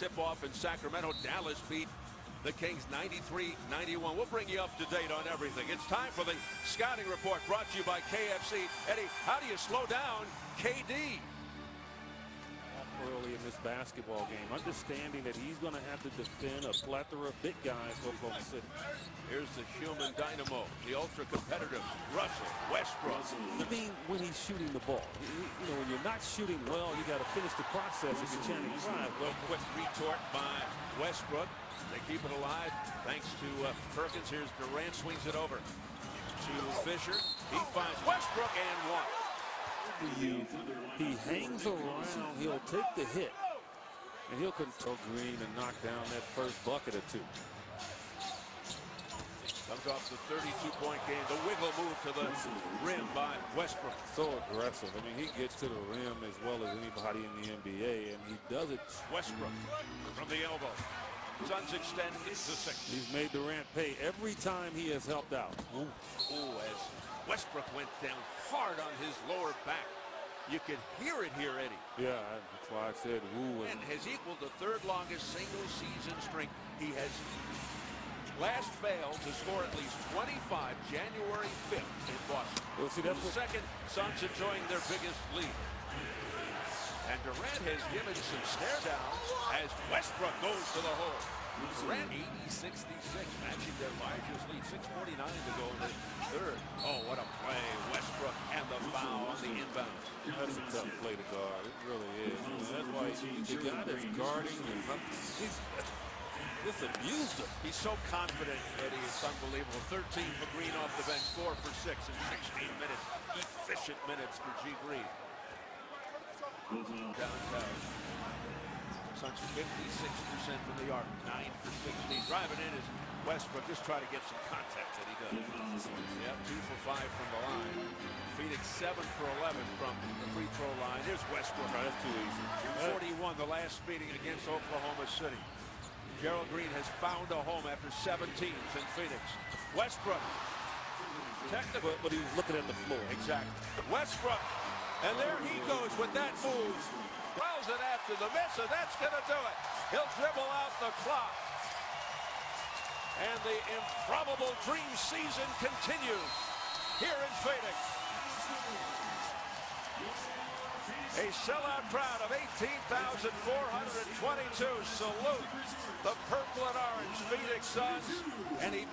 tip-off in Sacramento. Dallas beat the Kings 93-91. We'll bring you up to date on everything. It's time for the scouting report brought to you by KFC. Eddie, how do you slow down KD? In this basketball game, understanding that he's going to have to defend a plethora of big guys for Oklahoma City. Here's the human dynamo, the ultra-competitive Russell Westbrook. I mean, when he's shooting the ball, you know, when you're not shooting well, you got to finish the process if you're trying to drive. Well, quick retort by Westbrook. They keep it alive thanks to uh, Perkins. Here's Durant swings it over to Fisher. He finds Westbrook and one you. He hangs around. He'll take the hit. And he'll control Green and knock down that first bucket or two. Comes off the 32-point game. The wiggle move to the rim by Westbrook. So aggressive. I mean, he gets to the rim as well as anybody in the NBA, and he does it. Westbrook from the elbow. Suns extend to six. He's made Durant pay every time he has helped out. Ooh, Ooh as Westbrook went down hard on his lower back. You can hear it here, Eddie. Yeah, that's why I said woo. And has equaled the third longest single season streak. He has last failed to score at least 25 January 5th in Boston. Well, see, that's the second, Suns enjoying their biggest lead. And Durant has given some stare down as Westbrook goes to the hole. Durant 80-66, matching their largest lead. 6.49 to go in the third. Oh, what a play. Westbrook and the foul on the inbound. That's a tough play to guard. It really is. That's why the guy that's guarding is he's just abused him. He's so confident, Eddie. It's unbelievable. 13 for Green off the bench, 4 for 6 in 16 minutes. Efficient minutes for G. Green. Mm-hmm. Downtown. Suns 56% from the arc, 9 for 16. Driving in is Westbrook. Just try to get some contact that he does. Yeah, 2 for 5 from the line. Phoenix 7 for 11 from the free throw line. Here's Westbrook. Oh, that's too easy. 41 the last meeting against Oklahoma City. Gerald Green has found a home after seven teams in Phoenix. Westbrook. Technical. But, but he was looking at the floor. Exactly. Westbrook. And there he goes with that move. Throws it after the miss, and that's going to do it. He'll dribble out the clock. And the improbable dream season continues here in Phoenix. A sellout crowd of 18,422 salute the purple and orange Phoenix Suns, and he